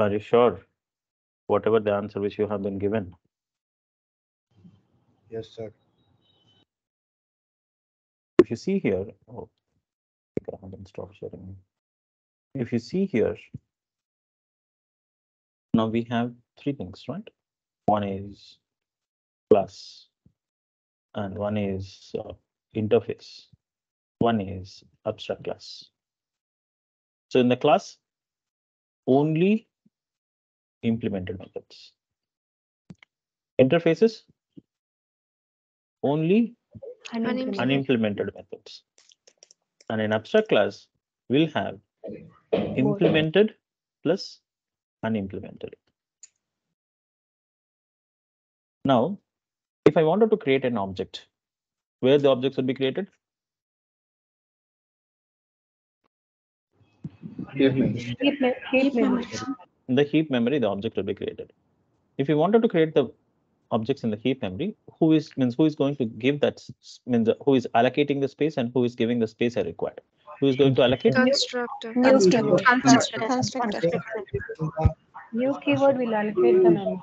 Are you sure? Whatever the answer which you have been given. Yes, sir. If you see here, oh, I haven't stopped sharing. If you see here, now we have three things, right? One is class, and one is uh, interface. One is abstract class. So in the class, only implemented methods. Interfaces, only Unimplemented. unimplemented methods. And in abstract class, we'll have implemented plus unimplemented. Now, if I wanted to create an object, where the objects would be created? Heap memory. Heap me- heap memory. In the heap memory, the object will be created. If you wanted to create the objects in the heap memory, who is means who is going to give that means who is allocating the space and who is giving the space I required? Who is going to allocate? Constructor. New keyword. Constructor. New keyword will allocate the memory.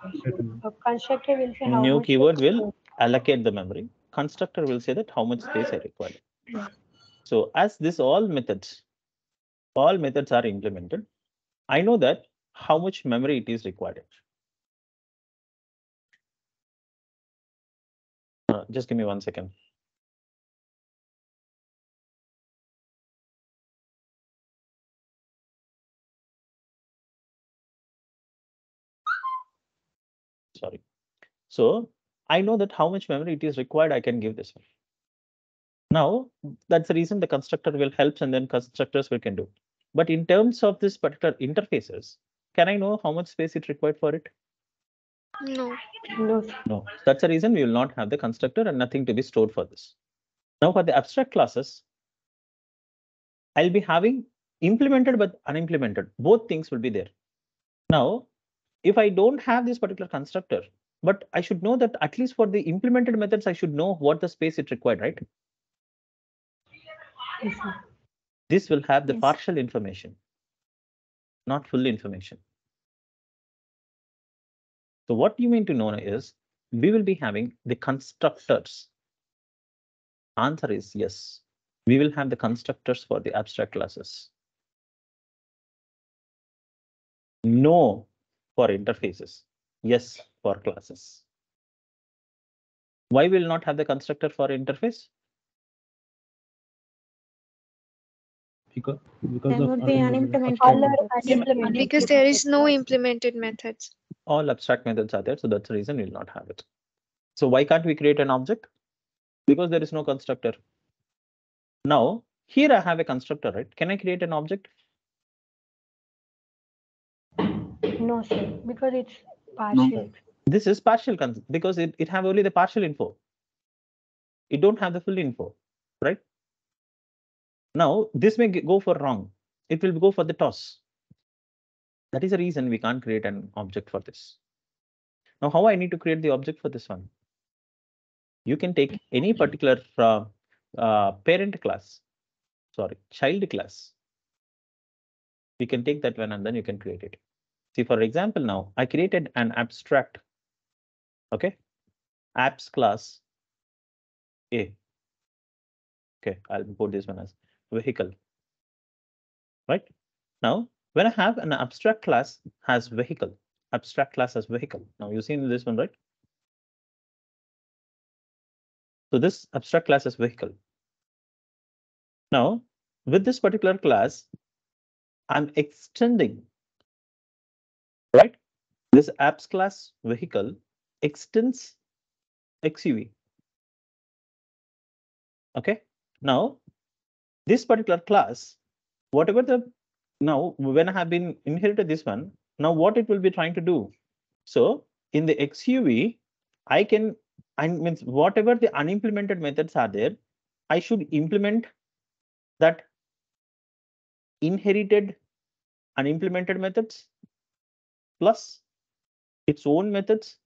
A constructor will say how New much keyword will allocate the memory. Constructor will say that how much space I require. So as this all methods, all methods are implemented, I know that how much memory it is required. Uh, just give me one second. Sorry. So I know that how much memory it is required, I can give this one. Now, that's the reason the constructor will help and then constructors we can do. But in terms of this particular interfaces, can I know how much space it required for it? No. No, No, that's the reason we will not have the constructor and nothing to be stored for this. Now for the abstract classes, I'll be having implemented but unimplemented. Both things will be there. Now, if I don't have this particular constructor, but I should know that at least for the implemented methods, I should know what the space it required, right? yes. This will have the Yes. partial information, not full information. So what you mean to know is we will be having the constructors. Answer is yes. We will have the constructors for the abstract classes. No for interfaces. Yes for classes. Why will not have the constructor for interface? Because, because There of would be unimplemented. All are methods. unimplemented. Because there is no implemented methods. all abstract methods are there, so that's the reason we'll not have it. So why can't we create an object? Because there is no constructor. Now, here I have a constructor, right? Can I create an object? No, sir, because it's partial. This is partial because it, it have only the partial info. It don't have the full info, right? Now, this may go for wrong. It will go for the toss. That is the reason we can't create an object for this. Now, how I need to create the object for this one? You can take any particular uh, uh, parent class, sorry, child class. We can take that one and then you can create it. See, for example, now I created an abstract, okay, apps class A. Okay, I'll put this one as vehicle. Right now, when I have an abstract class has vehicle, abstract class as vehicle. Now you seen this one, right? So this abstract class is vehicle. Now, with this particular class, I'm extending, right? This apps class vehicle extends XUV. Okay, now this particular class, whatever the now when I have been inherited this one, now what it will be trying to do? So in the XUV, I can I means whatever the unimplemented methods are there, I should implement that inherited unimplemented methods plus its own methods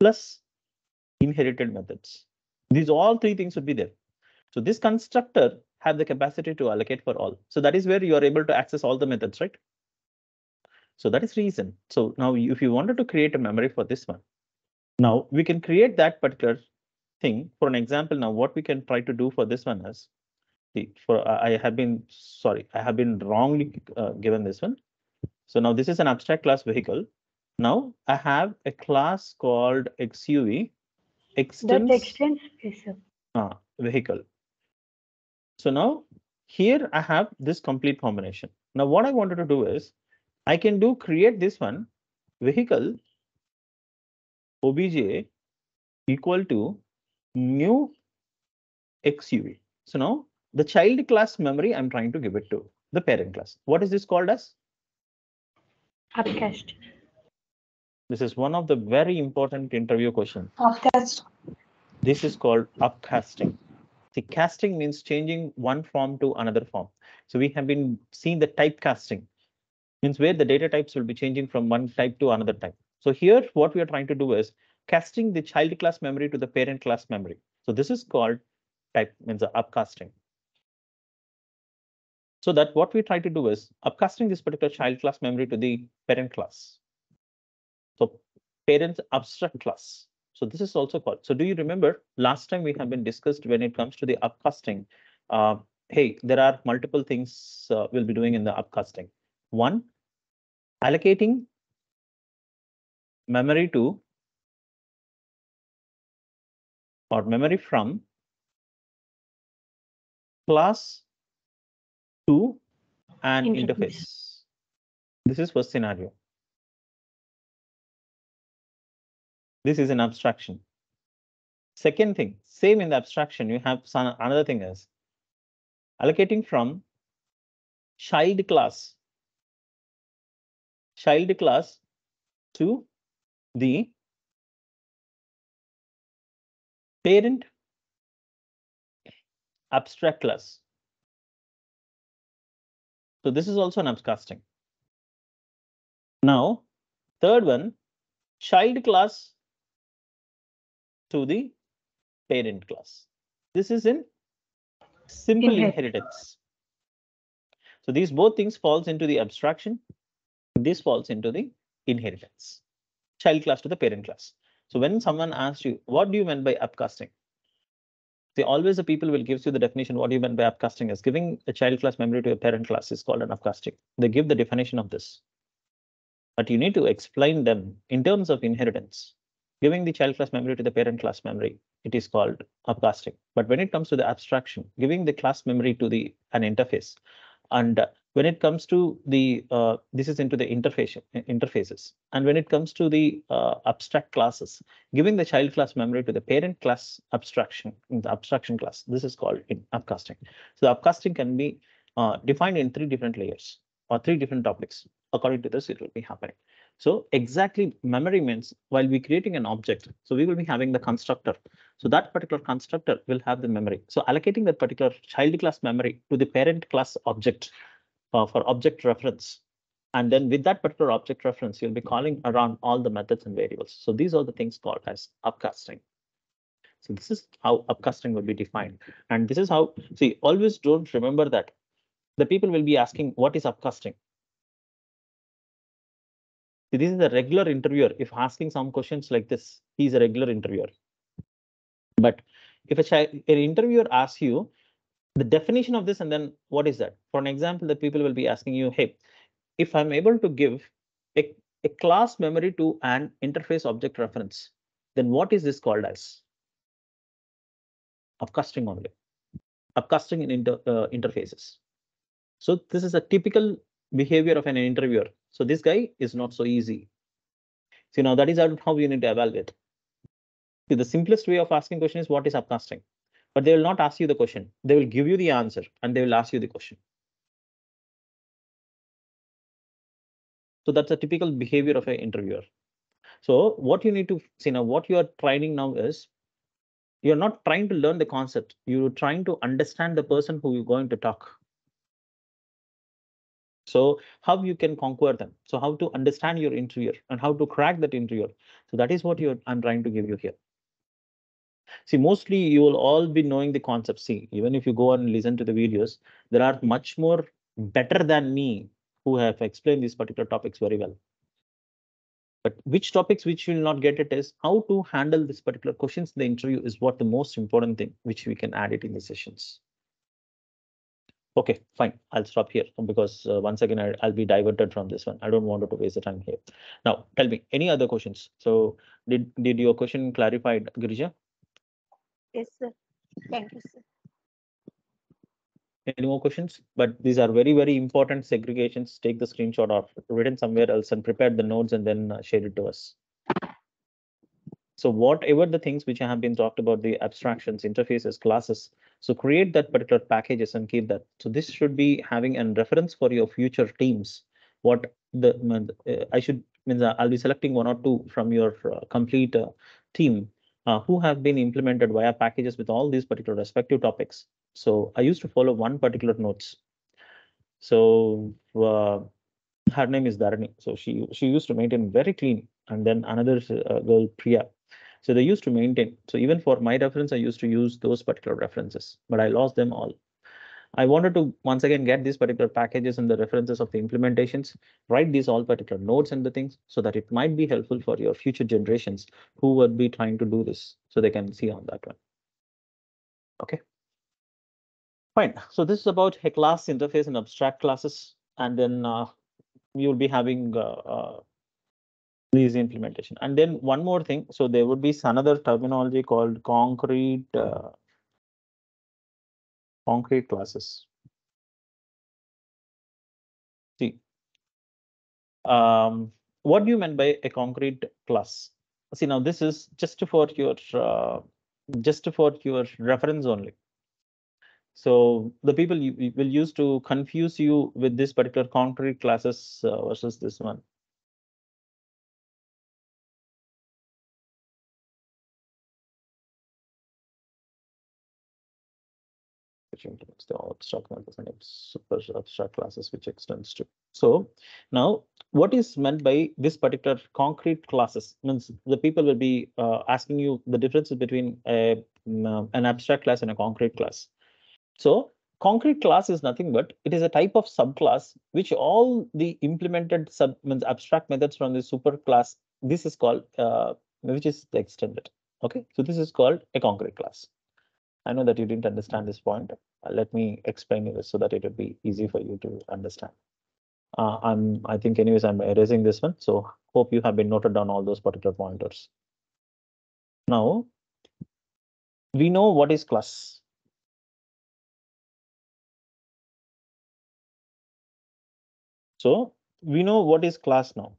plus inherited methods. These all three things would be there. So this constructor have the capacity to allocate for all. So that is where you are able to access all the methods, right? So that is reason. So now if you wanted to create a memory for this one, now we can create that particular thing. For an example, now what we can try to do for this one is, see, for I I have been, sorry, I have been wrongly uh, given this one. So now this is an abstract class vehicle. Now I have a class called XUV That extends extends spacer. uh, vehicle. So now here I have this complete combination. Now what I wanted to do is I can do create this one vehicle obj equal to new xuv. So now the child class memory I'm trying to give it to the parent class. What is this called as? Upcast. This is one of the very important interview questions. Upcast. This is called upcasting. See, casting means changing one form to another form. So we have been seeing the typecasting, means where the data types will be changing from one type to another type. So here, what we are trying to do is casting the child class memory to the parent class memory. So this is called type means upcasting. So that what we try to do is upcasting this particular child class memory to the parent class. So parent abstract class. So this is also called. So do you remember last time we have been discussed when it comes to the upcasting? Uh, hey, there are multiple things uh, we'll be doing in the upcasting. One, allocating memory to or memory from class to an Interface. interface. This is first scenario. This is an abstraction. Second thing, same in the abstraction, you have some another thing is allocating from child class, child class to the parent abstract class. So this is also an upcasting. Now, third one, child class to the parent class. This is in simple Inherit. inheritance. So these both things falls into the abstraction. This falls into the inheritance. Child class to the parent class. So when someone asks you, what do you mean by upcasting? See, always the people will give you the definition. What do you mean by upcasting is giving a child class memory to a parent class is called an upcasting. They give the definition of this. But you need to explain them in terms of inheritance. Giving the child class memory to the parent class memory, it is called upcasting. But when it comes to the abstraction, giving the class memory to the an interface, and uh, when it comes to the uh, this is into the interface interfaces, and when it comes to the uh, abstract classes, giving the child class memory to the parent class abstraction in the abstraction class, this is called in upcasting. So the upcasting can be uh, defined in three different layers or three different topics. According to this, it will be happening. So exactly memory means while we're creating an object, so we will be having the constructor. So that particular constructor will have the memory. So allocating that particular child class memory to the parent class object uh, for object reference. And then with that particular object reference, you'll be calling around all the methods and variables. So these are the things called as upcasting. So this is how upcasting will be defined. And this is how, see, always don't remember that the people will be asking, what is upcasting? See, this is a regular interviewer. If asking some questions like this, he's a regular interviewer. But if a an interviewer asks you the definition of this and then what is that? For an example, the people will be asking you, hey, if I'm able to give a, a class memory to an interface object reference, then what is this called as? Upcasting only. Upcasting in inter, uh, interfaces. So this is a typical behavior of an interviewer. So this guy is not so easy. So now that is how we need to evaluate. See, the simplest way of asking question is what is upcasting? But they will not ask you the question. They will give you the answer and they will ask you the question. So that's a typical behavior of an interviewer. So what you need to see now, what you are training now is you're not trying to learn the concept. You're trying to understand the person who you're going to talk. So how you can conquer them. So how to understand your interviewer and how to crack that interviewer. So that is what you're I'm trying to give you here. See, mostly you will all be knowing the concept. See, even if you go and listen to the videos, there are much more better than me who have explained these particular topics very well. But which topics which you will not get it is how to handle this particular questions in the interview is what the most important thing which we can add it in the sessions. Okay, fine. I'll stop here because uh, once again I, I'll be diverted from this one. I don't want to waste the time here. Now, tell me any other questions. So, did did your question clarified, Girija? Yes, sir. Thank you, sir. Any more questions? But these are very, very important segregations. Take the screenshot or written somewhere else and prepare the notes and then uh, share it to us. So whatever the things which I have been talked about, the abstractions, interfaces, classes, so create that particular packages and keep that. So this should be having a reference for your future teams. What the uh, I should means uh, I'll be selecting one or two from your uh, complete uh, team uh, who have been implemented via packages with all these particular respective topics. So I used to follow one particular notes. So uh, her name is Dharani. So she she used to maintain very clean, and then another girl Priya. So they used to maintain. So even for my reference, I used to use those particular references, but I lost them all. I wanted to once again get these particular packages and the references of the implementations, write these all particular nodes and the things so that it might be helpful for your future generations who would be trying to do this so they can see on that one. Okay. Fine. So this is about a class interface and abstract classes, and then uh, you'll be having uh, uh, these implementation. And then one more thing. So there would be another terminology called concrete uh, concrete classes. See, um, what do you mean by a concrete class? See, now this is just for your uh, just for your reference only. So the people you, will use to confuse you with this particular concrete classes uh, versus this one. Which implements the abstract methods and super abstract classes which extends to. So now what is meant by this particular concrete classes means the people will be uh, asking you the differences between a, um, an abstract class and a concrete class. So concrete class is nothing but it is a type of subclass which all the implemented sub means abstract methods from the super class this is called uh, which is extended okay so this is called a concrete class i know that you didn't understand this point. Uh, let me explain it so that it would be easy for you to understand. Uh, i'm i think anyways i'm erasing this one. So hope you have been noted down all those particular pointers. Now we know what is class. So we know what is class now.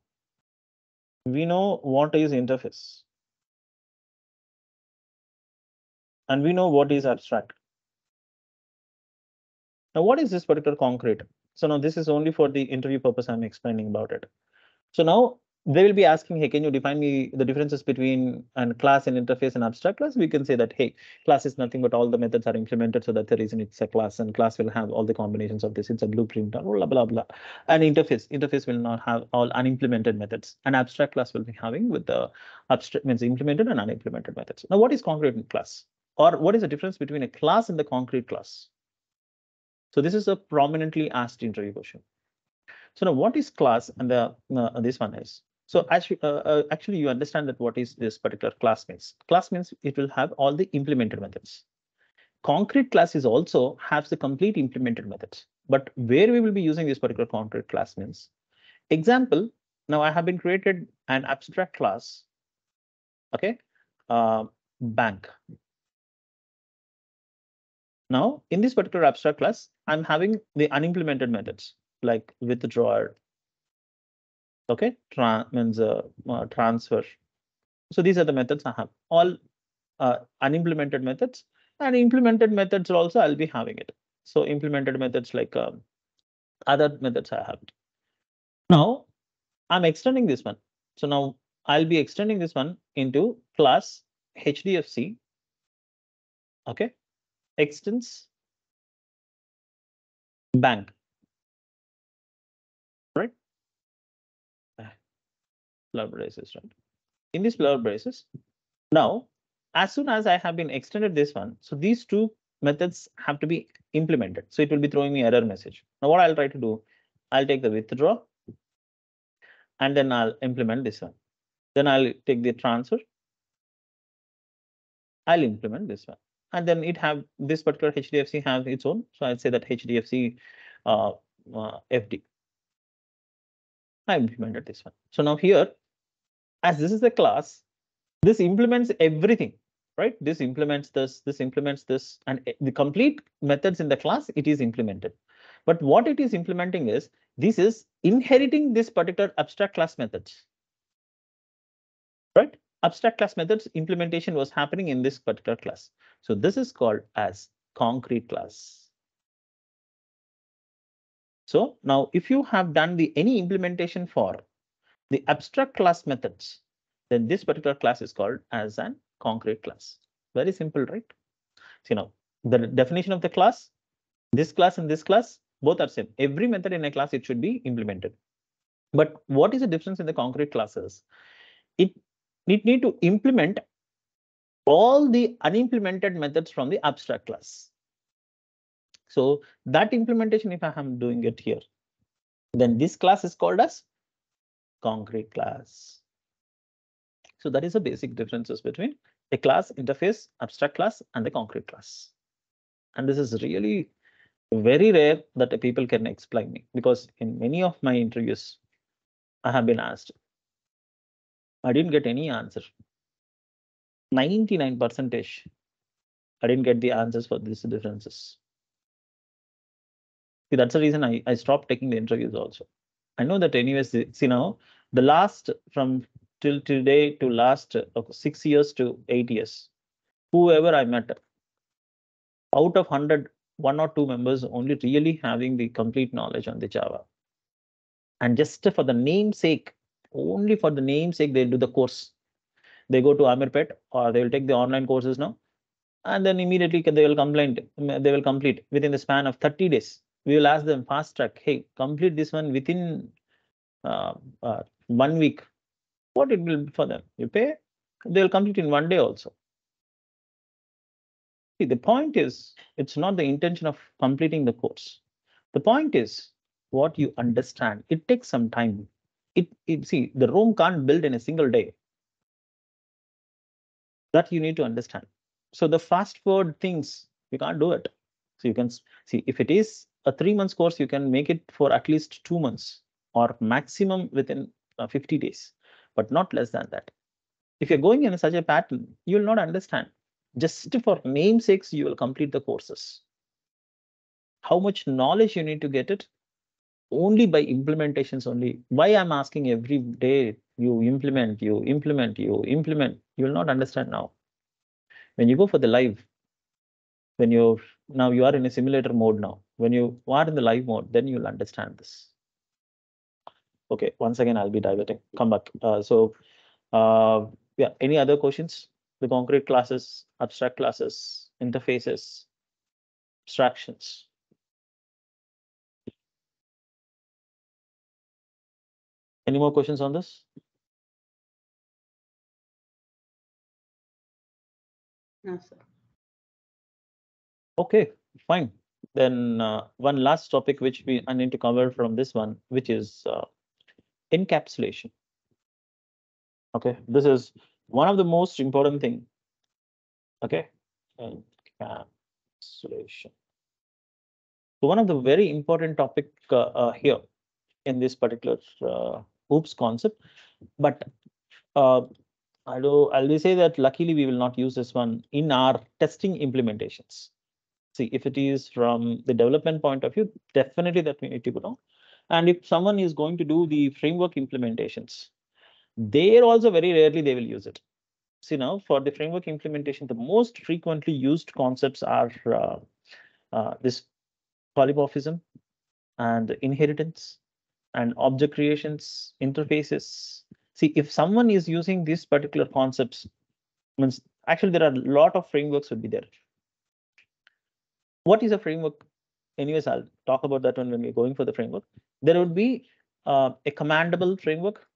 We know what is interface. And we know what is abstract. Now, what is this particular concrete? So now this is only for the interview purpose I'm explaining about it. So now they will be asking, hey, can you define me the differences between a class and interface and abstract class? We can say that, hey, class is nothing but all the methods are implemented. So that's the reason it's a class and class will have all the combinations of this. It's a blueprint, blah, blah, blah. And interface, interface will not have all unimplemented methods. An abstract class will be having with the abstract means implemented and unimplemented methods. Now, what is concrete in class? Or what is the difference between a class and the concrete class? So this is a prominently asked interview question. So now what is class and the uh, this one is? So actually, uh, uh, actually, you understand that what is this particular class means. Class means it will have all the implemented methods. Concrete class is also has the complete implemented methods. But where we will be using this particular concrete class means, example, now I have been created an abstract class, okay, uh, bank. Now, in this particular abstract class, I'm having the unimplemented methods like withdrawer, okay? Tra means uh, uh, transfer. So these are the methods i have. All uh, unimplemented methods. And implemented methods also i'll be having it. So implemented methods like um, other methods i have. Now i'm extending this one. So now i'll be extending this one into class hdfc okay extends bank right ah, flower braces, right? In these flower braces, now, as soon as I have been extended this one, so these two methods have to be implemented. So it will be throwing me error message. Now what I'll try to do, I'll take the withdraw. And then I'll implement this one. Then I'll take the transfer. I'll implement this one. And then it have this particular HDFC have its own. So I'll say that HDFC uh, uh, FD. I implemented this one. So now here, as this is a class, this implements everything, right? This implements this, this implements this, and the complete methods in the class, it is implemented. But what it is implementing is, this is inheriting this particular abstract class methods. Right? Abstract class methods implementation was happening in this particular class. So this is called as concrete class. So now if you have done the any implementation for the abstract class methods, then this particular class is called as an concrete class. Very simple, right? So now the definition of the class, this class and this class, both are same. Every method in a class, it should be implemented. But what is the difference in the concrete classes? It, it need to implement all the unimplemented methods from the abstract class. So that implementation, if I am doing it here, then this class is called as concrete class. So that is the basic differences between a class interface, abstract class, and the concrete class. And this is really very rare that people can explain me because in many of my interviews, I have been asked. I didn't get any answer. 99 percentage. I didn't get the answers for these differences. See, that's the reason I, I stopped taking the interviews also. I know that anyways, see now, the last from till today to last uh, six years to eight years, whoever I met, out of 100, one or two members only really having the complete knowledge on the Java. And just for the namesake, only for the namesake, they'll do the course. They go to Ameerpet or they will take the online courses now. And then immediately they will complain, they will complete within the span of 30 days. We will ask them fast track, hey, complete this one within uh, uh, one week. What it will be for them? You pay, they will complete in one day also. See, the point is, it's not the intention of completing the course. The point is what you understand. It takes some time. It, it see, the Rome can't build in a single day. That you need to understand. So the fast forward things, you can't do it. So you can see if it is a three months course, you can make it for at least two months or maximum within uh, 50 days, but not less than that. If you're going in such a pattern, you will not understand. Just for namesakes, you will complete the courses. How much knowledge you need to get it? Only by implementations only. Why I'm asking every day, you implement, you implement, you implement, you will not understand now. When you go for the live, when you're now you are in a simulator mode now, when you are in the live mode, then you'll understand this. Okay, once again, I'll be diverting. Come back. Uh, so, uh, yeah, any other questions? The concrete classes, abstract classes, interfaces, abstractions. Any more questions on this? No, sir. Okay, fine. Then uh, one last topic which we I need to cover from this one, which is uh, encapsulation. Okay, this is one of the most important thing. Okay, encapsulation. So one of the very important topic uh, uh, here in this particular uh, OOPS concept, but uh, I do I'll say that luckily we will not use this one in our testing implementations. See, if it is from the development point of view, definitely that we need to go down. And if someone is going to do the framework implementations, there also very rarely they will use it. See now for the framework implementation, the most frequently used concepts are uh, uh, this polymorphism and inheritance and object creations, interfaces. See, if someone is using these particular concepts, means actually there are a lot of frameworks would be there. What is a framework? Anyways, I'll talk about that one when we're going for the framework. There would be uh, a commandable framework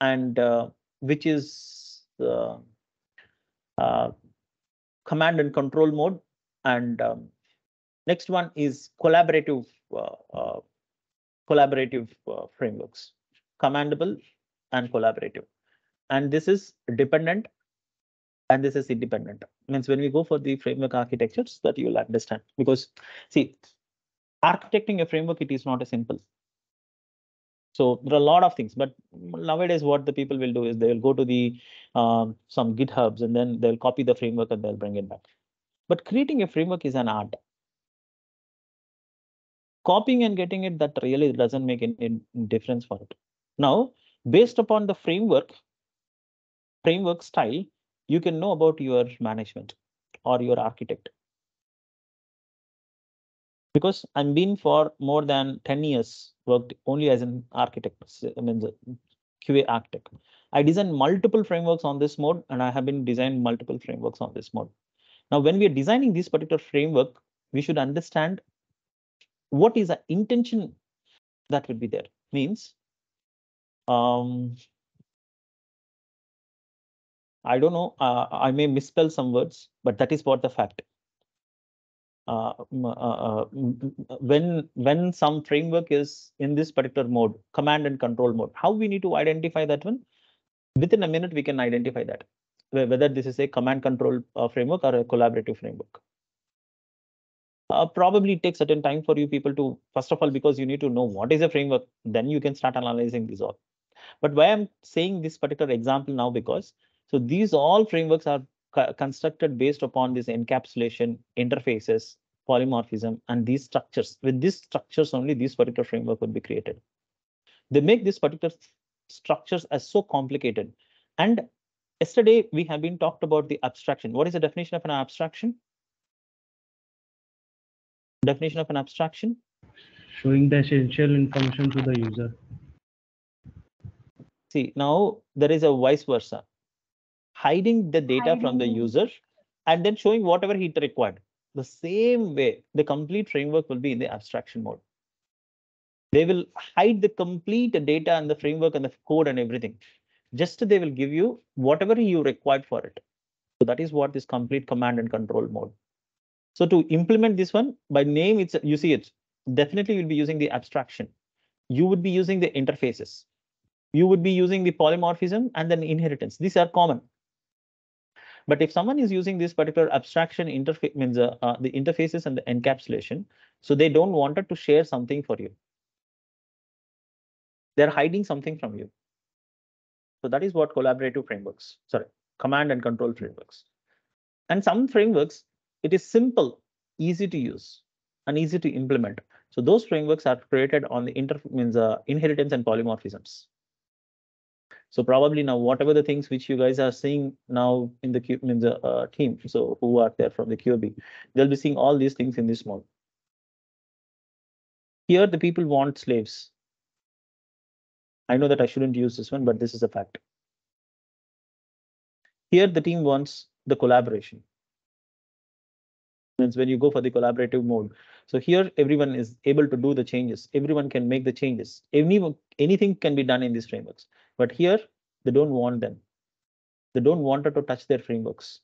and uh, which is uh, uh, command and control mode. And um, next one is collaborative uh, uh, collaborative uh, frameworks, commandable and collaborative. And this is dependent and this is independent. Means when we go for the framework architectures that you'll understand because see, architecting a framework, it is not a simple. So there are a lot of things, but nowadays what the people will do is they will go to the um, some GitHubs and then they'll copy the framework and they'll bring it back. But creating a framework is an art. Copying and getting it that really doesn't make any difference for it. Now, based upon the framework, framework style, you can know about your management or your architect. Because I'm been for more than 10 years worked only as an architect, I mean the QA architect. I designed multiple frameworks on this mode and I have been designing multiple frameworks on this mode. Now, when we are designing this particular framework, we should understand what is the intention that would be there. Means, um, I don't know, uh, I may misspell some words, but that is what the fact. Uh, uh, uh, when when some framework is in this particular mode, command and control mode, how we need to identify that one? Within a minute, we can identify that whether this is a command control uh, framework or a collaborative framework. Uh, probably it takes certain time for you people to, first of all, because you need to know what is a framework, then you can start analyzing these all. But why I'm saying this particular example now, because so these all frameworks are co constructed based upon this encapsulation, interfaces, polymorphism, and these structures. With these structures only, this particular framework would be created. They make this particular structures as so complicated. And yesterday we have been talked about the abstraction. What is the definition of an abstraction? Definition of an abstraction? Showing the essential information to the user. See, now there is a vice versa. Hiding the data from the user and then showing whatever he required. The same way, the complete framework will be in the abstraction mode. They will hide the complete data and the framework and the code and everything. Just they will give you whatever you required for it. So that is what this complete command and control mode. So to implement this one by name, it's you see it. Definitely you'll be using the abstraction. You would be using the interfaces. You would be using the polymorphism and then inheritance. These are common. But if someone is using this particular abstraction interface means uh, uh, the interfaces and the encapsulation, so they don't wanted to share something for you. They're hiding something from you. So that is what collaborative frameworks, sorry, command and control frameworks. And some frameworks, it is simple, easy to use and easy to implement. So those frameworks are created on the inter means uh, inheritance and polymorphisms. So probably now whatever the things which you guys are seeing now in the means the uh, team, so who are there from the QB, they'll be seeing all these things in this mode. Here the people want slaves. I know that I shouldn't use this one, but this is a fact. Here the team wants the collaboration. When you go for the collaborative mode. So here everyone is able to do the changes. Everyone can make the changes. Anyone, anything can be done in these frameworks. But here they don't want them. They don't want her to touch their frameworks.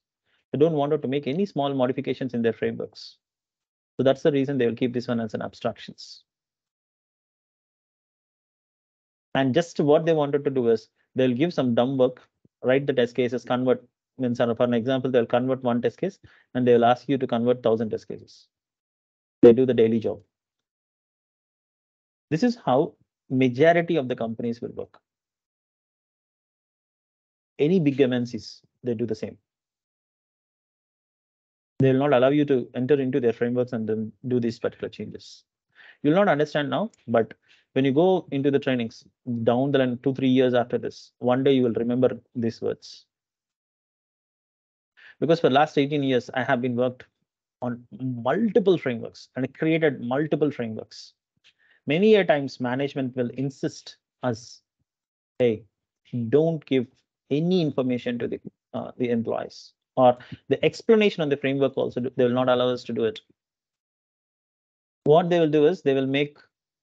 They don't want her to make any small modifications in their frameworks. So that's the reason they will keep this one as an abstractions. And just what they wanted to do is they'll give some dumb work, write the test cases, convert means for an example, they'll convert one test case and they will ask you to convert thousand test cases. They do the daily job. This is how majority of the companies will work. Any big MNCs, they do the same. They will not allow you to enter into their frameworks and then do these particular changes. You'll not understand now, but when you go into the trainings down the line, two, three years after this, one day you will remember these words. Because for the last 18 years, I have been worked on multiple frameworks and created multiple frameworks. Many a times management will insist us, hey, don't give any information to the, uh, the employees or the explanation on the framework also, they will not allow us to do it. What they will do is they will make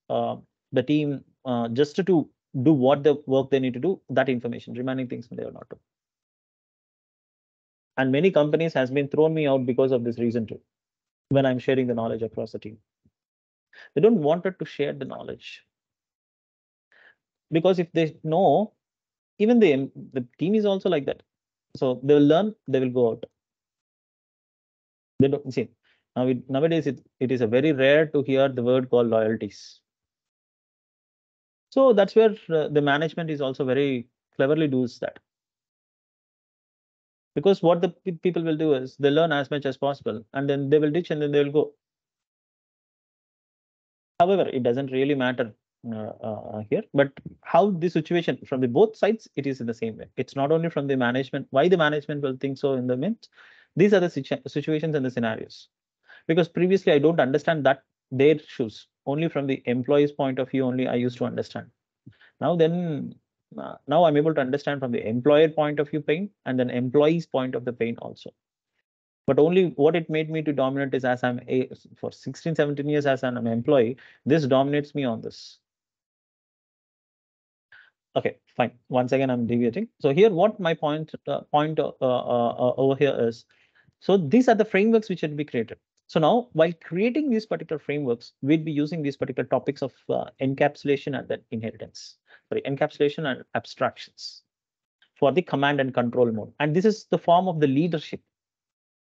uh, the team uh, just to do what the work they need to do, that information, remaining things they will not do. And many companies has been thrown me out because of this reason too, when I'm sharing the knowledge across the team. They don't want it to share the knowledge. because if they know, even the the team is also like that. So they will learn, they will go out. They don't see now. It, nowadays, it, it is a very rare to hear the word called loyalties. So that's where uh, the management is also very cleverly does that. Because what the pe- people will do is they learn as much as possible and then they will ditch and then they will go. However, it doesn't really matter uh, uh, here, but how the situation from the both sides, it is in the same way. It's not only from the management, why the management will think so in the mint. These are the situa- situations and the scenarios. Because previously I don't understand that their shoes, only from the employee's point of view, only I used to understand. Now then, now I'm able to understand from the employer point of view pain and then employee's point of the pain also. But only what it made me to dominate is as I'm a for 16, 17 years as an employee, this dominates me on this. Okay, fine. Once again, I'm deviating. So here, what my point uh, point uh, uh, uh, over here is, so these are the frameworks which should be created. So now, while creating these particular frameworks, we'd be using these particular topics of uh, encapsulation and then inheritance. Sorry, encapsulation and abstractions for the command and control mode. And this is the form of the leadership.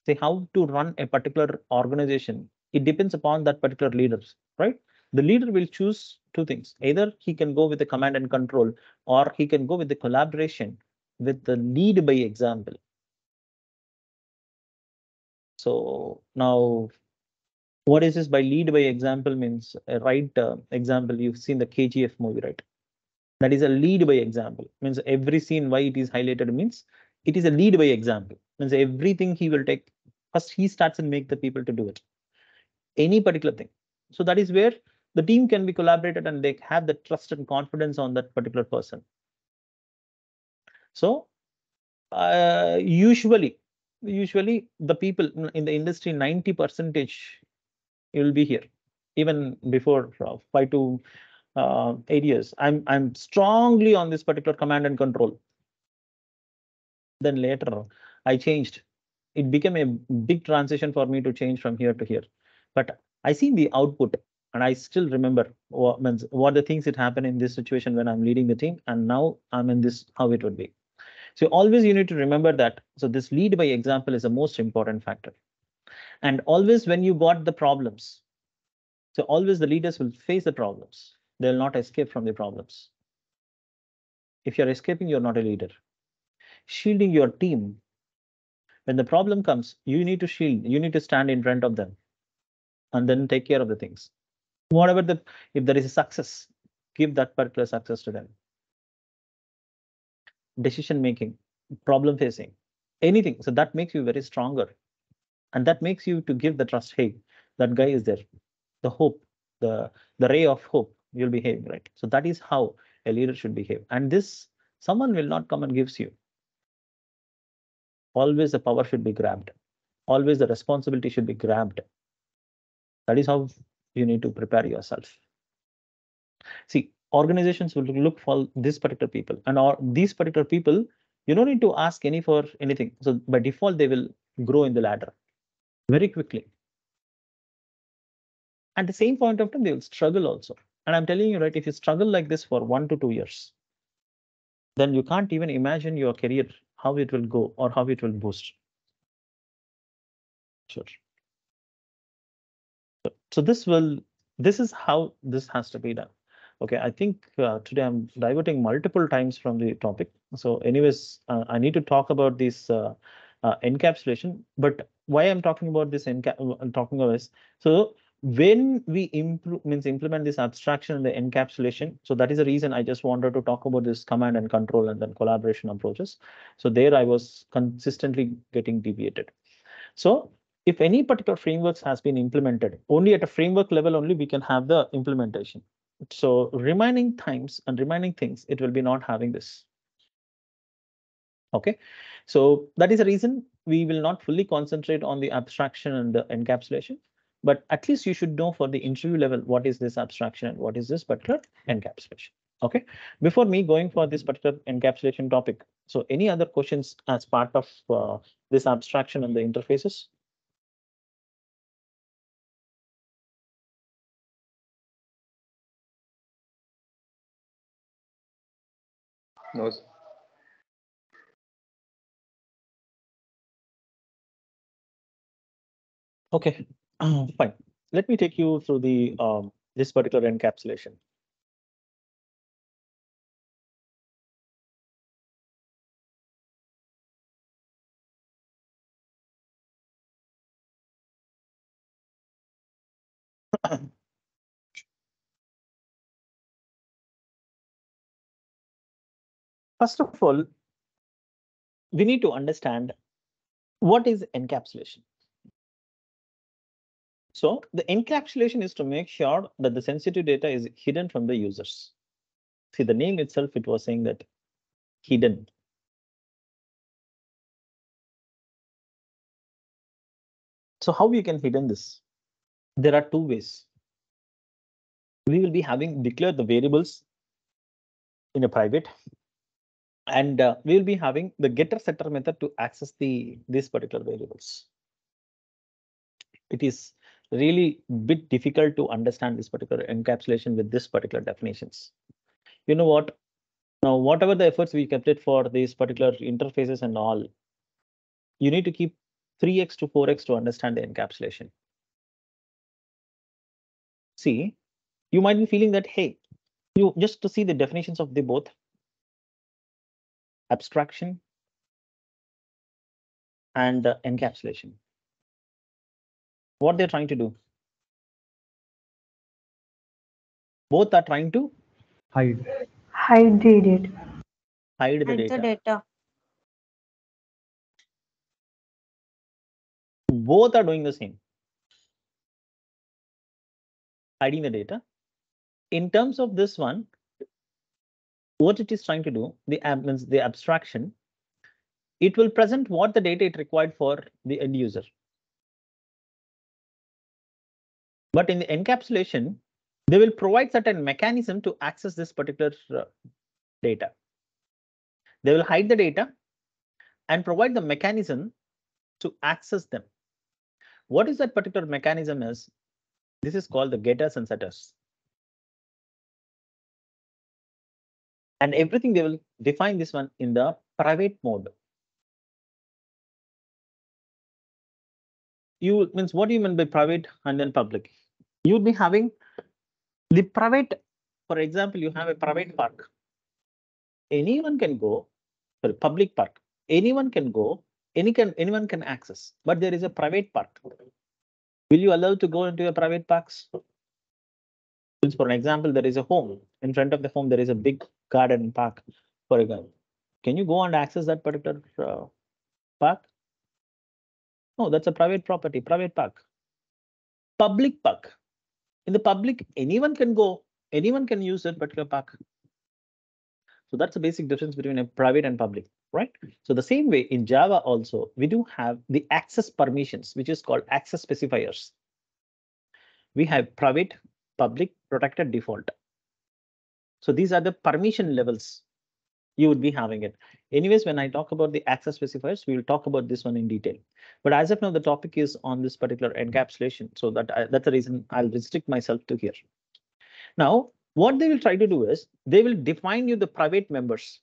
Say how to run a particular organization. It depends upon that particular leaders, right? The leader will choose two things. Either he can go with the command and control, or he can go with the collaboration with the lead by example. So now, what is this by lead by example means a right uh, example. You've seen the KGF movie, right? That is a lead by example. Means every scene why it is highlighted means it is a lead by example. Means everything he will take first he starts and make the people to do it. Any particular thing. So that is where the team can be collaborated and they have the trust and confidence on that particular person. So uh, usually, usually the people in the industry, 90 percentage will be here, even before uh, five to uh, years. I'm I'm strongly on this particular command and control. Then later on, I changed. It became a big transition for me to change from here to here. But I see the output and I still remember what what the things that happen in this situation when I'm leading the team, and now I'm in this how it would be. So always you need to remember that. So this lead by example is the most important factor. And always when you got the problems, so always the leaders will face the problems. They'll not escape from the problems. If you're escaping, you're not a leader. Shielding your team. When the problem comes, you need to shield, you need to stand in front of them and then take care of the things. Whatever the, if there is a success, give that particular success to them. Decision making, problem facing, anything. So that makes you very stronger. And that makes you to give the trust, hey, that guy is there. The hope, the, the ray of hope you'll behave, right? So that is how a leader should behave. And this, someone will not come and gives you. Always the power should be grabbed. Always the responsibility should be grabbed. That is how you need to prepare yourself. See, organizations will look for this particular people and or these particular people, you don't need to ask any for anything. So by default, they will grow in the ladder very quickly. At the same point of time, they will struggle also. And I'm telling you, right, if you struggle like this for one to two years, then you can't even imagine your career, how it will go or how it will boost. Sure. So, this will, this is how this has to be done. Okay, I think uh, today I'm diverting multiple times from the topic. So anyways, uh, I need to talk about this uh, uh, encapsulation, but why I'm talking about this enca I'm talking about this. So when we improve means implement this abstraction and the encapsulation, so that is the reason I just wanted to talk about this command and control and then collaboration approaches. So there I was consistently getting deviated. So if any particular frameworks has been implemented, only at a framework level only we can have the implementation. So remaining times and remaining things, it will be not having this. Okay, so that is the reason we will not fully concentrate on the abstraction and the encapsulation, but at least you should know for the interview level, what is this abstraction and what is this particular encapsulation. Okay, before me going for this particular encapsulation topic, so any other questions as part of uh, this abstraction and the interfaces? No. Okay, fine. Let me take you through the um, this particular encapsulation. First of all, we need to understand what is encapsulation. So the encapsulation is to make sure that the sensitive data is hidden from the users. See the name itself, it was saying that hidden. So how we can hidden this? There are two ways. We will be having declared the variables in a private and uh, we will be having the getter setter method to access the these particular variables. It is really bit difficult to understand this particular encapsulation with this particular definitions. You know what? Now, whatever the efforts we kept it for these particular interfaces and all, you need to keep 3x to 4x to understand the encapsulation. See, you might be feeling that, hey, you just to see the definitions of the both abstraction and uh, encapsulation. What they're trying to do? Both are trying to Hide. Hide the data. hide the Hide the data. data. Both are doing the same. Hiding the data. In terms of this one, what it is trying to do, the ab- means the abstraction, it will present what the data it required for the end user. But in the encapsulation, they will provide certain mechanism to access this particular uh, data. They will hide the data and provide the mechanism to access them. What is that particular mechanism is? This is called the getters and setters. And everything they will define this one in the private mode. You means what do you mean by private and then public? You would be having the private, for example, you have a private park. Anyone can go, sorry, public park. Anyone can go, any can anyone can access, but there is a private park. Will you allow to go into a private parks? For an example, there is a home. In front of the home, there is a big garden park for guy. Can you go and access that particular uh, park? No, that's a private property, private park. Public park. In the public, anyone can go, anyone can use that particular park. So that's the basic difference between a private and public, right? So the same way in Java also, we do have the access permissions, which is called access specifiers. We have private, public, protected, default. So these are the permission levels you would be having it. Anyways, when I talk about the access specifiers, we will talk about this one in detail. But as of now, the topic is on this particular encapsulation. So that I, that's the reason I'll restrict myself to here. Now, what they will try to do is they will define you the private members,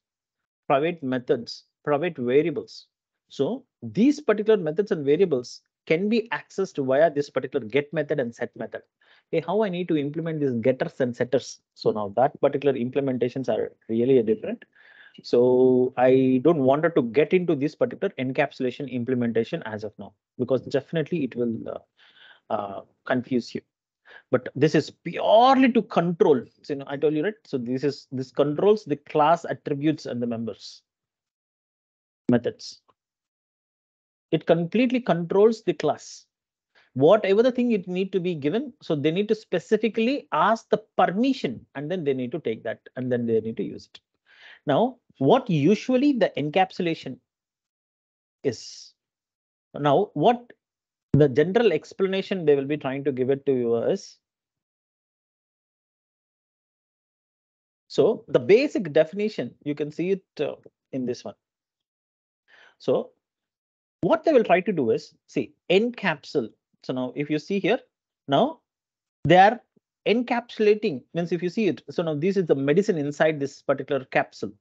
private methods, private variables. So these particular methods and variables can be accessed via this particular get method and set method. Hey, how I need to implement these getters and setters. So now that particular implementations are really different. So I don't wanted to get into this particular encapsulation implementation as of now, because definitely it will uh, uh, confuse you. But this is purely to control. So, you know, I told you right. So this is this controls the class attributes and the members methods. It completely controls the class. Whatever the thing it need to be given, so they need to specifically ask the permission and then they need to take that and then they need to use it. Now, what usually the encapsulation is. Now, what the general explanation they will be trying to give it to you is. So the basic definition, you can see it uh, in this one. So what they will try to do is see encapsule. So now if you see here, now they are encapsulating means if you see it. So now this is the medicine inside this particular capsule.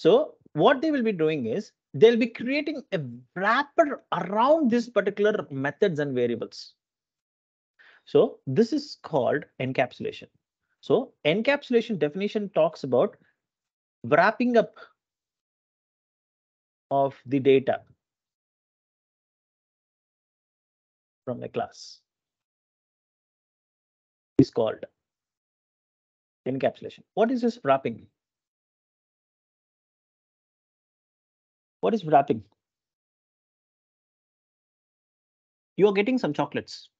So what they will be doing is they'll be creating a wrapper around these particular methods and variables. So this is called encapsulation. So encapsulation definition talks about wrapping up of the data from a class is called encapsulation. What is this wrapping? What is wrapping? You are getting some chocolates.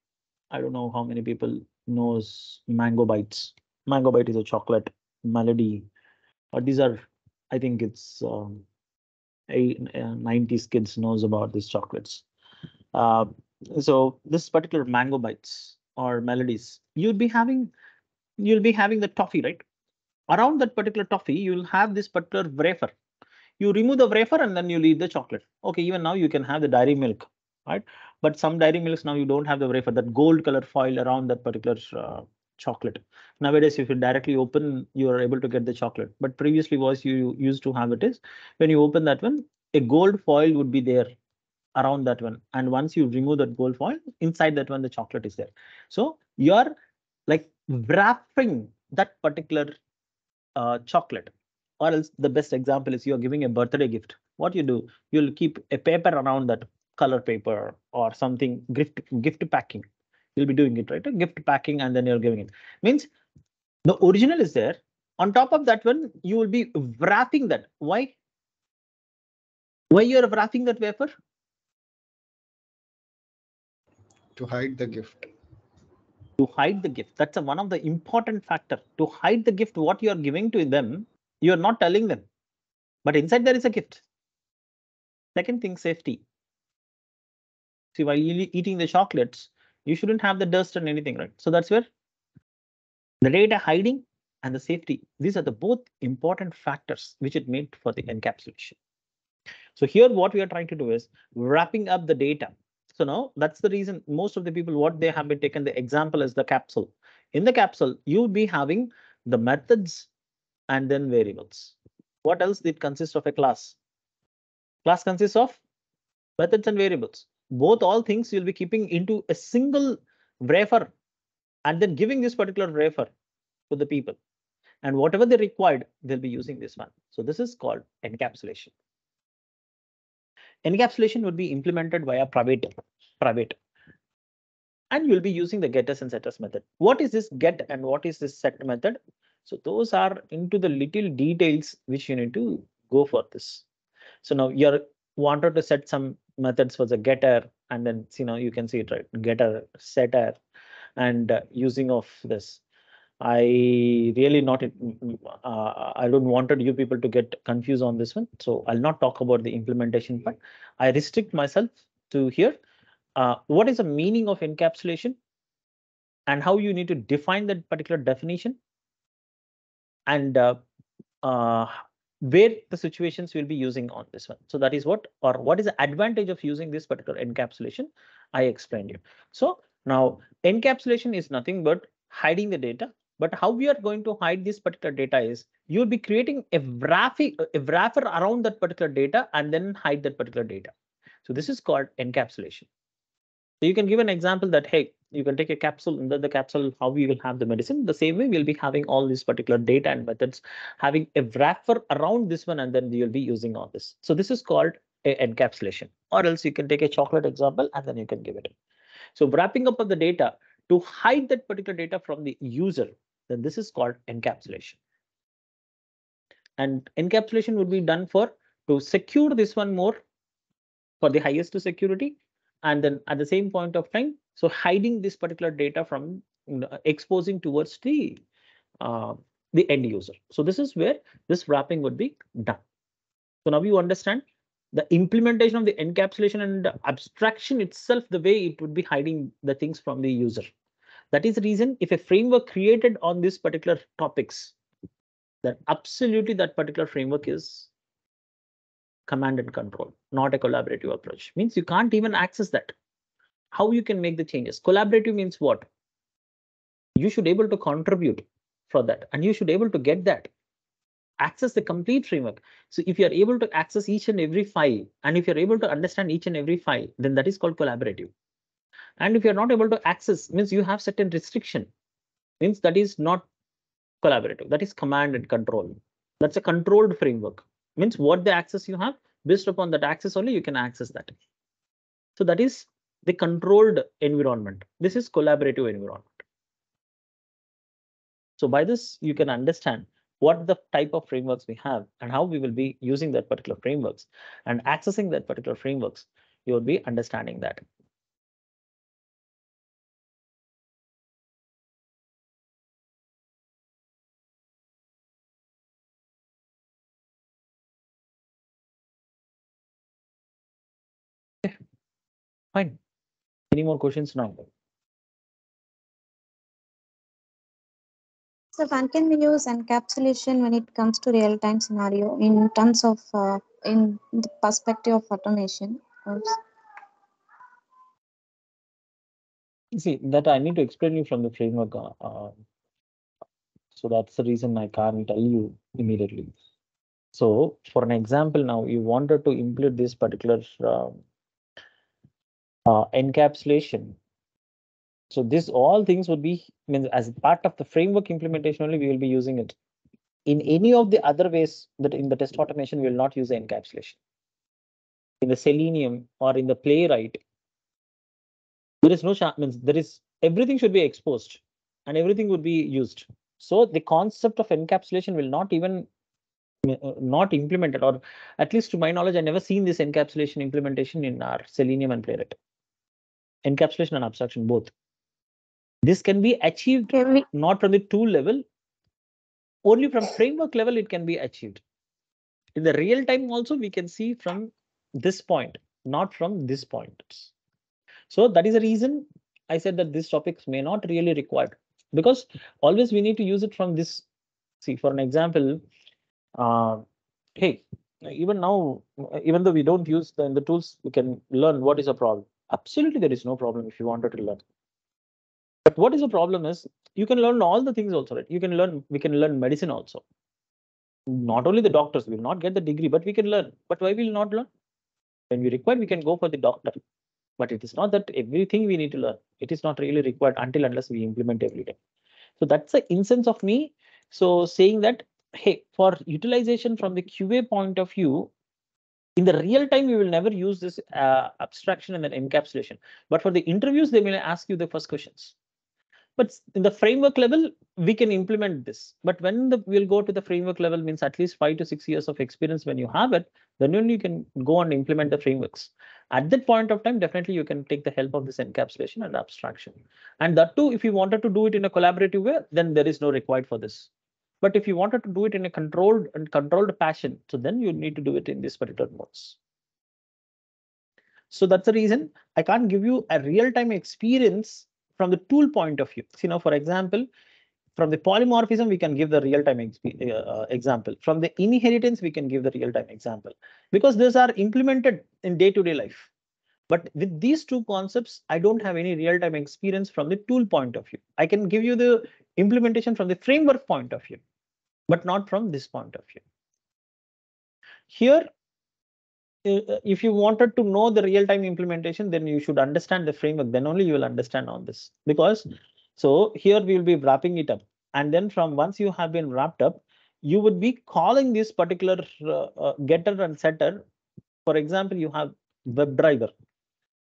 I don't know how many people knows Mango Bites. Mango Bite is a chocolate melody, but these are, I think it's um, a, uh, 90s kids knows about these chocolates. Uh, so this particular Mango Bites or melodies, you'll be having, you'll be having the toffee, right? Around that particular toffee, you'll have this particular wafer you remove the wafer and then you leave the chocolate. Okay, even now you can have the dairy milk, right? But some dairy milks now you don't have the wafer, that gold color foil around that particular uh, chocolate. Nowadays, if you directly open, you are able to get the chocolate. But previously was you used to have it is when you open that one, a gold foil would be there around that one. And once you remove that gold foil, inside that one, the chocolate is there. So you're like wrapping that particular uh, chocolate or else the best example is you're giving a birthday gift. What you do, you'll keep a paper around that color paper or something gift gift packing. You'll be doing it right, a gift packing, and then you're giving it. Means the original is there. On top of that one, you will be wrapping that. Why? Why you're wrapping that wafer? to hide the gift. To hide the gift. That's a, one of the important factor. To hide the gift, what you are giving to them, you are not telling them. But inside there is a gift. Second thing, safety. See, while eating the chocolates, you shouldn't have the dust and anything, right? So that's where the data hiding and the safety. These are the both important factors which it made for the encapsulation. So here what we are trying to do is wrapping up the data. So now that's the reason most of the people what they have been taken the example as the capsule. In the capsule, you'll be having the methods and then variables. What else it consists of a class? Class consists of methods and variables. Both all things you'll be keeping into a single wafer and then giving this particular wafer to the people. And whatever they required, they'll be using this one. So this is called encapsulation. Encapsulation would be implemented via private, private. And you'll be using the getters and setters method. What is this get and what is this set method? So those are into the little details which you need to go for this. So now you're wanted to set some methods for the getter and then you know you can see it right? Getter setter and uh, using of this. I really not uh, i don't wanted you people to get confused on this one. So i'll not talk about the implementation part. I restrict myself to here. Uh, what is the meaning of encapsulation? And how you need to define that particular definition and uh, uh, where the situations we'll be using on this one. So that is what or what is the advantage of using this particular encapsulation I explained you. So now encapsulation is nothing but hiding the data. But how we are going to hide this particular data is you'll be creating a wrapping a wrapper around that particular data and then hide that particular data. So this is called encapsulation. So you can give an example that, hey, you can take a capsule and then the capsule, how we will have the medicine. The same way we'll be having all these particular data and methods, having a wrapper around this one, and then you'll be using all this. So this is called encapsulation, or else you can take a chocolate example and then you can give it. So wrapping up of the data to hide that particular data from the user, then this is called encapsulation. And encapsulation would be done for to secure this one more for the highest security and then at the same point of time so hiding this particular data from exposing towards the uh, the end user. So this is where this wrapping would be done. So now you understand the implementation of the encapsulation and abstraction itself the way it would be hiding the things from the user. That is the reason if a framework created on this particular topics that absolutely that particular framework is command and control, not a collaborative approach. Means you can't even access that. How you can make the changes? Collaborative means what? You should able to contribute for that and you should able to get that. access the complete framework. So if you are able to access each and every file, and if you're able to understand each and every file, then that is called collaborative. And if you're not able to access, means you have certain restriction, means that is not collaborative, that is command and control. That's a controlled framework, means what the access you have, based upon that access only you can access that. So that is the controlled environment. This is collaborative environment. So by this, you can understand what the type of frameworks we have and how we will be using that particular frameworks and accessing that particular frameworks. You will be understanding that. Fine. Any more questions now? So when can we use encapsulation when it comes to real-time scenario in terms of, uh, in the perspective of automation? Oops. See, that I need to explain you from the framework. uh, uh, So that's the reason I can't tell you immediately. So for an example now, you wanted to implement this particular um, uh, encapsulation. So this all things would be means as part of the framework implementation only we will be using it. In any of the other ways that in the test automation we will not use the encapsulation. In the Selenium or in the Playwright, there is no means there is everything should be exposed and everything would be used. So the concept of encapsulation will not even uh, not implemented or at least to my knowledge, I never seen this encapsulation implementation in our Selenium and Playwright. Encapsulation and abstraction both. This can be achieved not from the tool level, only from framework level it can be achieved. In the real time also we can see from this point, not from this point. So that is the reason I said that these topics may not really required because always we need to use it from this. See, for an example, uh, hey, even now, even though we don't use the, the tools, we can learn what is a problem. Absolutely, there is no problem if you wanted to learn. But what is the problem is you can learn all the things also, right? You can learn, we can learn medicine also. Not only the doctors will not get the degree, but we can learn. But why will not learn? When we require, we can go for the doctor. But it is not that everything we need to learn. It is not really required until unless we implement every day. So that's the instance of me. So saying that, hey, for utilization from the QA point of view, in the real time, we will never use this uh, abstraction and then encapsulation. But for the interviews, they may ask you the first questions. But in the framework level, we can implement this. But when the, we'll go to the framework level means at least five to six years of experience when you have it, then only you can go and implement the frameworks. At that point of time, definitely you can take the help of this encapsulation and abstraction. And that too, if you wanted to do it in a collaborative way, then there is no required for this. But if you wanted to do it in a controlled and controlled fashion, so then you need to do it in these particular modes. So that's the reason I can't give you a real-time experience from the tool point of view. So, you know, for example, from the polymorphism, we can give the real-time uh, example. From the inheritance, we can give the real-time example because these are implemented in day-to-day life. But with these two concepts, I don't have any real-time experience from the tool point of view. I can give you the implementation from the framework point of view, but not from this point of view. Here, uh, if you wanted to know the real-time implementation, then you should understand the framework. Then only you will understand on this. Because so here we will be wrapping it up, and then from once you have been wrapped up, you would be calling this particular uh, uh, getter and setter. For example, you have WebDriver.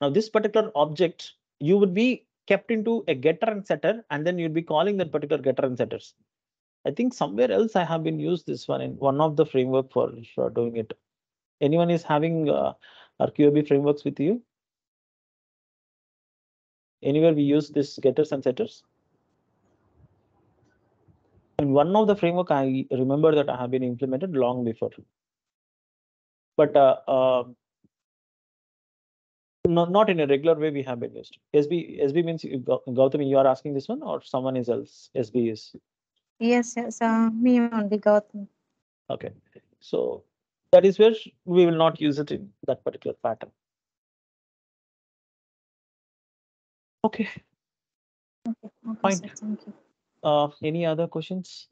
Now this particular object you would be kept into a getter and setter, and then you'd be calling that particular getter and setters. I think somewhere else I have been used this one in one of the framework for, for doing it. Anyone is having uh, our QAB frameworks with you? Anywhere we use this getters and setters? In one of the framework, I remember that I have been implemented long before. But uh, uh, no, not in a regular way we have been used. SB SB means you, Gau- Gautami, you are asking this one or someone is else? SB is Yes, yes, uh, me only, Gautam. Okay, so that is where we will not use it in that particular pattern. Okay. Okay, okay Fine. Sir, thank you. Uh, any other questions?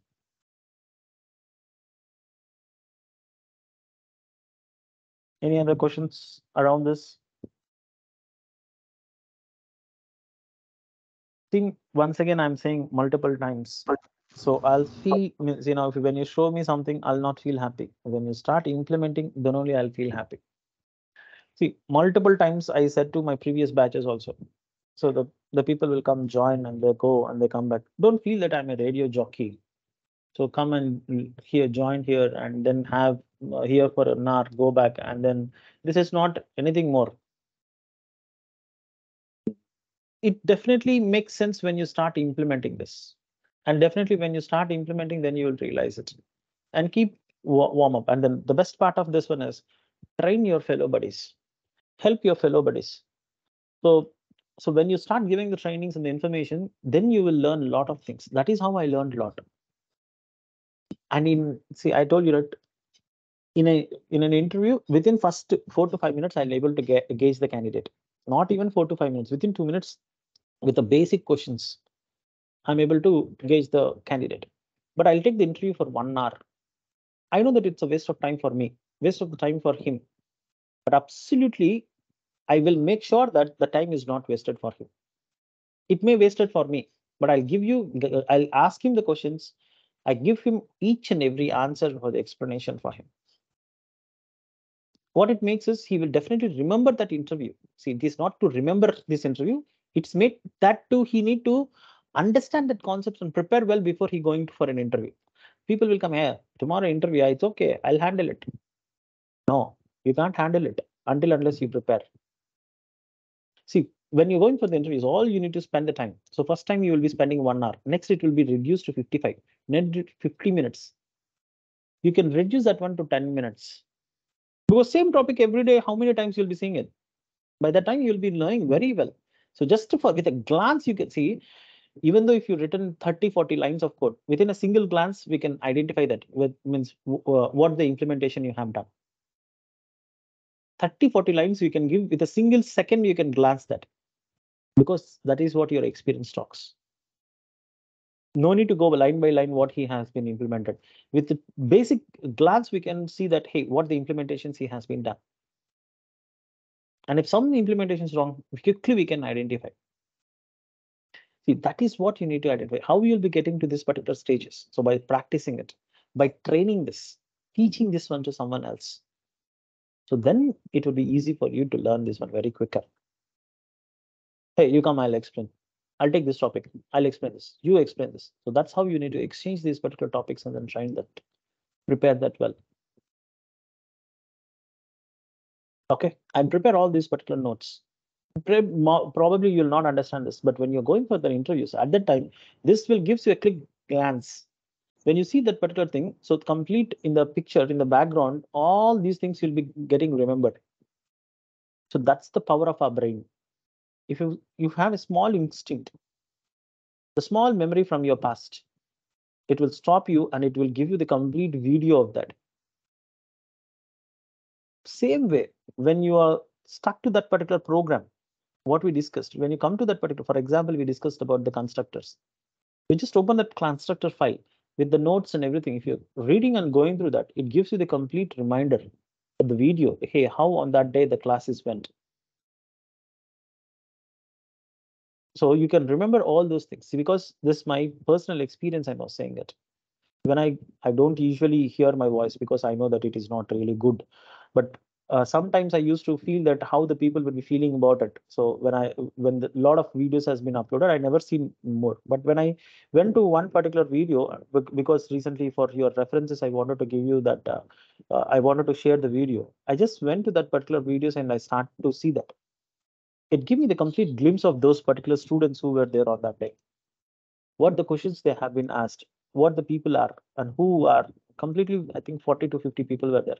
Any other questions around this? I think once again, I'm saying multiple times, so i'll feel you know if when you show me something i'll not feel happy. When you start implementing then only i'll feel happy. See multiple times i said to my previous batches also so the the people will come join and they go and they come back. Don't feel that i'm a radio jockey. So come and here join here and then have uh, here for an hour go back and then this is not anything more. It definitely makes sense when you start implementing this. And definitely when you start implementing, then you will realize it. And keep warm up. And then the best part of this one is train your fellow buddies, help your fellow buddies. So, so when you start giving the trainings and the information, then you will learn a lot of things. That is how I learned a lot. And in see, I told you that in a in an interview, within first four to five minutes, I'm able to ga- gauge the candidate. Not even four to five minutes. Within two minutes, with the basic questions, I'm able to gauge the candidate. But I'll take the interview for one hour. I know that it's a waste of time for me, waste of the time for him. But absolutely, I will make sure that the time is not wasted for him. It may wasted for me, but I'll give you, I'll ask him the questions. I give him each and every answer for the explanation for him. What it makes is he will definitely remember that interview. See, it is not to remember this interview, it's made that too he need to understand that concepts and prepare well before he going for an interview. People will come here tomorrow interview it's okay i'll handle it. No you can't handle it until unless you prepare. See when you're going for the interviews all you need to spend the time. So first time you will be spending one hour. Next it will be reduced to 55 then 50 minutes. You can reduce that one to 10 minutes. Because same topic every day how many times you'll be seeing it? By that time you'll be knowing very well. So just for with a glance, you can see, even though if you've written 30, 40 lines of code, within a single glance, we can identify that with means uh, what the implementation you have done. 30, 40 lines you can give with a single second, you can glance that because that is what your experience talks. No need to go line by line what he has been implemented. With the basic glance, we can see that, hey, what the implementations he has been done. And if some implementation is wrong, quickly we can identify. See, that is what you need to identify. How you'll be getting to this particular stages. So by practicing it, by training this, teaching this one to someone else. So then it will be easy for you to learn this one very quicker. Hey, you come, I'll explain. I'll take this topic. I'll explain this. You explain this. So that's how you need to exchange these particular topics and then train that, prepare that well. Okay, and prepare all these particular notes. Probably you'll not understand this, but when you're going for the interviews at that time, this will gives you a quick glance. When you see that particular thing, so complete in the picture, in the background, all these things will be getting remembered. So that's the power of our brain. If you, you have a small instinct, the small memory from your past, it will stop you and it will give you the complete video of that. Same way, when you are stuck to that particular program, what we discussed, when you come to that particular, for example, we discussed about the constructors. We just open that constructor file with the notes and everything. If you're reading and going through that, it gives you the complete reminder of the video. Hey, how on that day the classes went. So you can remember all those things because this is my personal experience. I was saying it when I I don't usually hear my voice because I know that it is not really good, but uh, sometimes I used to feel that how the people would be feeling about it. So when I when a lot of videos has been uploaded, I never seen more. But when I went to one particular video, uh, because recently for your references, I wanted to give you that uh, uh, I wanted to share the video. I just went to that particular videos and I start to see that. It gave me the complete glimpse of those particular students who were there on that day. What the questions they have been asked, what the people are, and who are completely. I think 40 to 50 people were there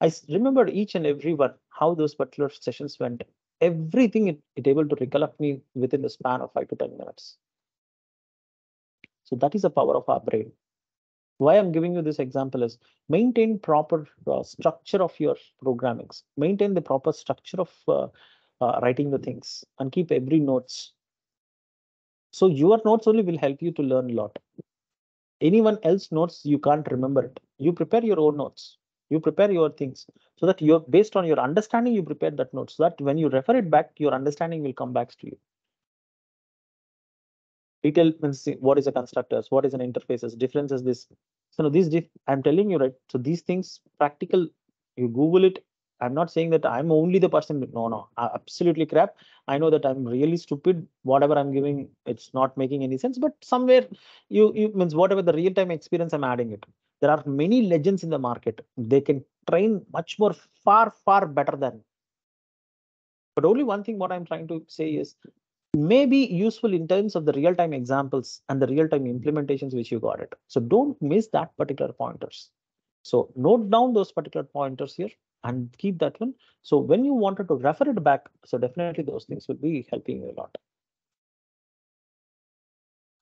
I remembered each and every one, how those particular sessions went. Everything it, it able to recollect me within the span of five to 10 minutes. So that is the power of our brain. Why I'm giving you this example is maintain proper uh, structure of your programmings, maintain the proper structure of uh, uh, writing the things and keep every notes. So your notes only will help you to learn a lot. Anyone else notes, you can't remember it. You prepare your own notes You prepare your things so that you're based on your understanding, you prepare that note so that when you refer it back, your understanding will come back to you. Detail means what is a constructors, what is an interfaces, differences this. So now these, I'm telling you, right? So these things, practical, you Google it. I'm not saying that I'm only the person. No, no, absolutely crap. I know that I'm really stupid. Whatever I'm giving, it's not making any sense. But somewhere you, you means whatever the real time experience, I'm adding it. There are many legends in the market. They can train much more, far, far better than. But only one thing what I'm trying to say is may be useful in terms of the real time examples and the real time implementations which you got it. So don't miss that particular pointers. So note down those particular pointers here and keep that one. So when you wanted to refer it back, so definitely those things will be helping you a lot.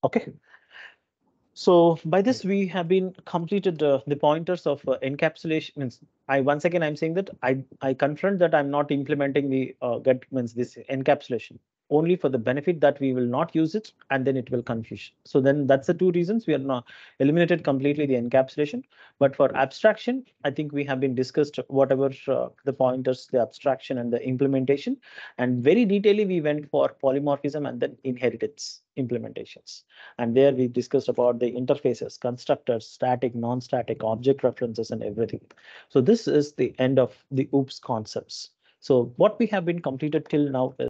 Okay. So by this, we have been completed uh, the pointers of uh, encapsulation. Means I once again I'm saying that I I confront that I'm not implementing the uh, get means this encapsulation only for the benefit that we will not use it and then it will confuse. So then that's the two reasons we are not eliminated completely the encapsulation. But for abstraction, I think we have been discussed whatever uh, the pointers, the abstraction and the implementation. And very detailedly, we went for polymorphism and then inheritance implementations. And there we discussed about the interfaces, constructors, static, non-static, object references and everything. So this is the end of the OOPS concepts. So what we have been completed till now is